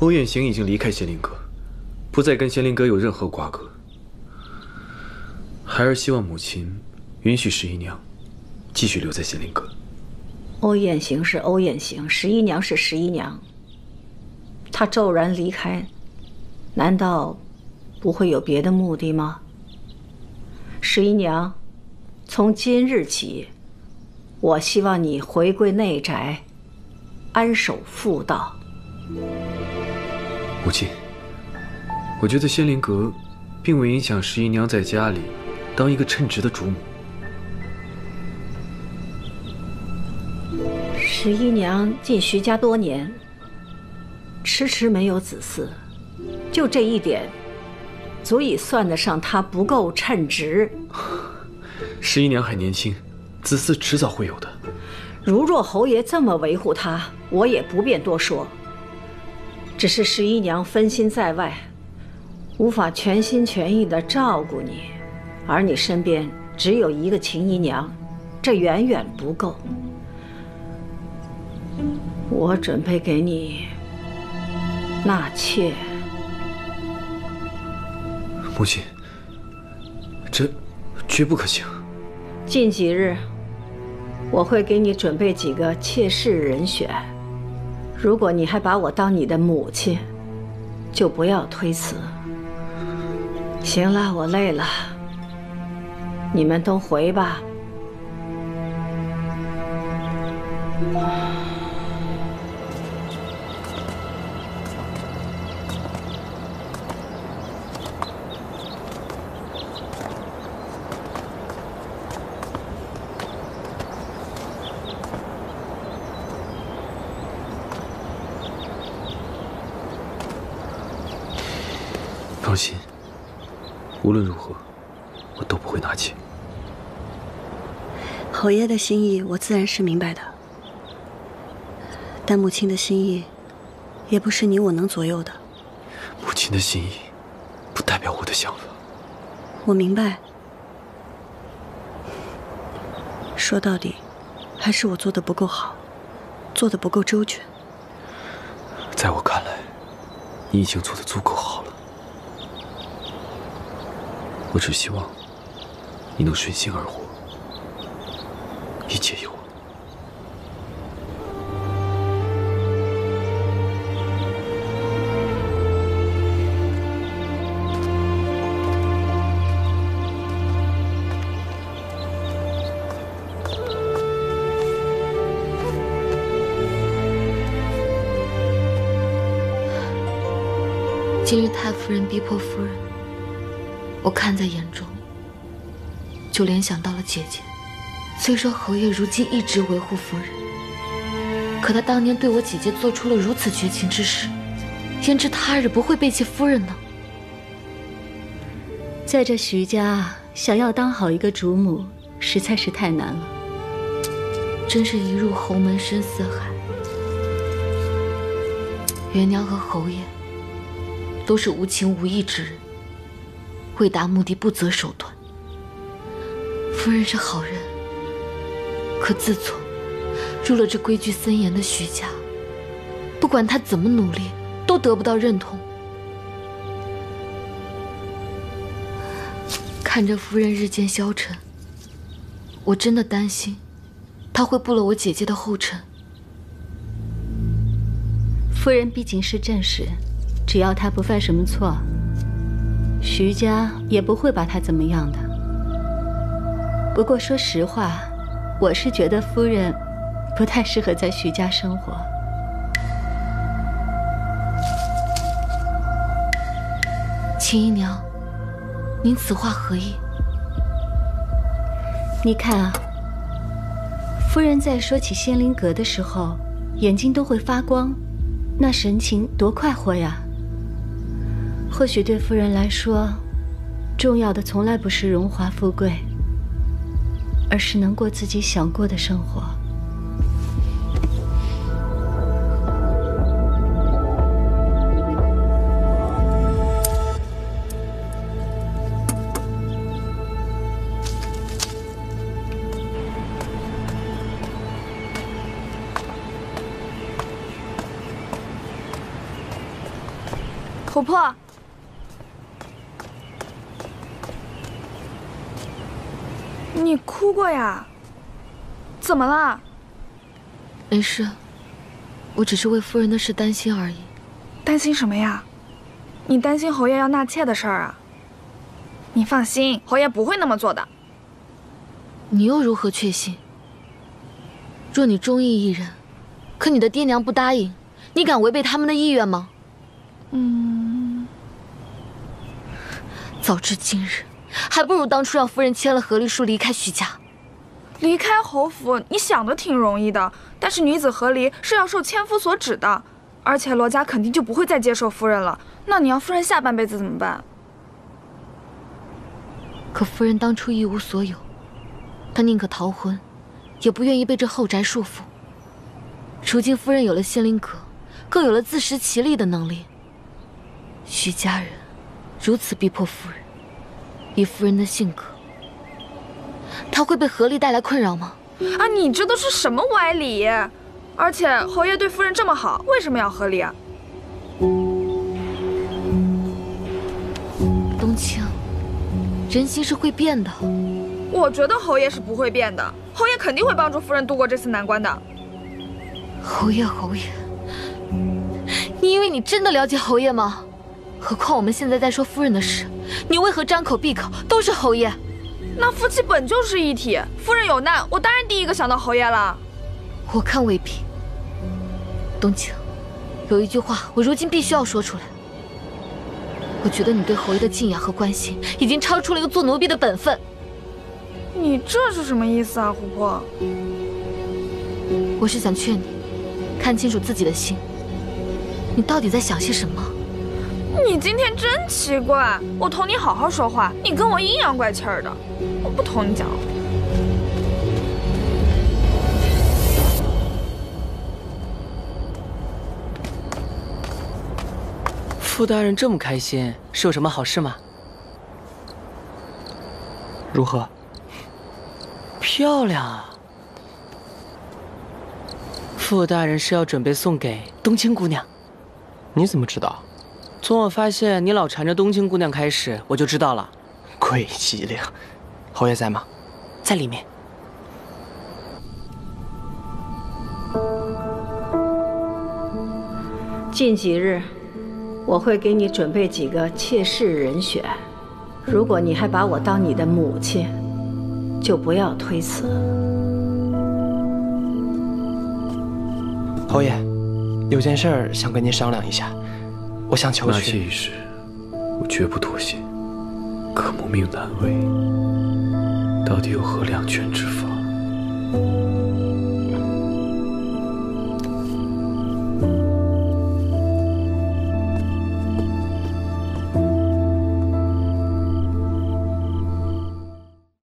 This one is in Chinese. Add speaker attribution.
Speaker 1: 欧远行已经离开仙灵阁，不再跟仙灵阁有任何瓜葛。孩儿希望母亲允许十一娘继续留在仙灵阁。
Speaker 2: 欧雁行是欧雁行，十一娘是十一娘。她骤然离开，难道不会有别的目的吗？十一娘，从今日起，我希望你回归内宅，安守妇道。
Speaker 1: 母亲，我觉得仙灵阁并未影响十一娘在家里当一个称职的主母。
Speaker 2: 十一娘进徐家多年，迟迟没有子嗣，就这一点，足以算得上她不够称职。
Speaker 1: 十一娘还年轻，子嗣迟早会有的。
Speaker 2: 如若侯爷这么维护她，我也不便多说。只是十一娘分心在外，无法全心全意的照顾你，而你身边只有一个秦姨娘，这远远不够。我准备给你纳妾。
Speaker 1: 母亲，这绝不可行。
Speaker 2: 近几日，我会给你准备几个妾室人选。如果你还把我当你的母亲，就不要推辞。行了，我累了，你们都回吧。
Speaker 1: 无论如何，我都不会纳妾。
Speaker 3: 侯爷的心意，我自然是明白的。但母亲的心意，也不是你我能左右的。
Speaker 1: 母亲的心意，不代表我的想法。
Speaker 3: 我明白。说到底，还是我做的不够好，做的不够周全。
Speaker 1: 在我看来，你已经做的足够好了。我只希望你能顺心而活，一切有我。
Speaker 4: 今日太夫人逼迫夫人。我看在眼中，就联想到了姐姐。虽说侯爷如今一直维护夫人，可他当年对我姐姐做出了如此绝情之事，焉知他日不会背弃夫人呢？
Speaker 5: 在这徐家，想要当好一个主母，实在是太难了。
Speaker 4: 真是一入侯门深似海。元娘和侯爷都是无情无义之人。为达目的不择手段。夫人是好人，可自从入了这规矩森严的徐家，不管她怎么努力，都得不到认同。看着夫人日渐消沉，我真的担心她会步了我姐姐的后尘。
Speaker 5: 夫人毕竟是正室，只要她不犯什么错。徐家也不会把他怎么样的。不过说实话，我是觉得夫人不太适合在徐家生活。
Speaker 4: 秦姨娘，您此话何意？
Speaker 5: 你看啊，夫人在说起仙灵阁的时候，眼睛都会发光，那神情多快活呀！或许对夫人来说重要的从来不是荣华富贵而是能过自己想过的生活。
Speaker 6: 婆婆你哭过呀？怎么了？
Speaker 4: 没事，我只是为夫人的事担心而已。
Speaker 6: 担心什么呀？你担心侯爷要纳妾的事儿啊？你放心，侯爷不会那么做的。
Speaker 4: 你又如何确信？若你中意一人，可你的爹娘不答应，你敢违背他们的意愿吗？
Speaker 6: 嗯，
Speaker 4: 早知今日，还不如当初让夫人签了和离书离开徐家。
Speaker 6: 离开侯府，你想的挺容易的，但是女子和离是要受千夫所指的，而且罗家肯定就不会再接受夫人了。那你要夫人下半辈子怎么办？
Speaker 4: 可夫人当初一无所有，她宁可逃婚，也不愿意被这后宅束缚。如今夫人有了仙灵阁，更有了自食其力的能力。徐家人如此逼迫夫人，以夫人的性格，她会被合力带来困扰吗？
Speaker 6: 啊，你这都是什么歪理？而且侯爷对夫人这么好，为什么要合力啊？
Speaker 4: 冬青，人心是会变的。
Speaker 6: 我觉得侯爷是不会变的，侯爷肯定会帮助夫人度过这次难关的。
Speaker 4: 侯爷，侯爷，你以为你真的了解侯爷吗？何况我们现在在说夫人的事，你为何张口闭口都是侯爷？
Speaker 6: 那夫妻本就是一体，夫人有难，我当然第一个想到侯爷了。
Speaker 4: 我看未必。冬青，有一句话我如今必须要说出来。我觉得你对侯爷的敬仰和关心，已经超出了一个做奴婢的本分。
Speaker 6: 你这是什么意思啊，琥珀？
Speaker 4: 我是想劝你，看清楚自己的心。你到底在想些什么？
Speaker 6: 你今天真奇怪，我同你好好说话，你跟我阴阳怪气儿的，我不同你讲了。
Speaker 7: 傅大人这么开心，是有什么好事吗？如何？漂亮啊！傅大人是要准备送给冬青姑娘。
Speaker 8: 你怎么知道？
Speaker 7: 从我发现你老缠着冬青姑娘开始，我就知道了。
Speaker 8: 鬼机灵！侯爷在吗？
Speaker 7: 在里面。
Speaker 2: 近几日，我会给你准备几个妾室人选。如果你还把我当你的母亲，就不要推辞。
Speaker 8: 侯爷，有件事儿想跟您商量一下。我想求
Speaker 1: 纳妾一事，我绝不妥协。可母命难违，到底有何两全之法？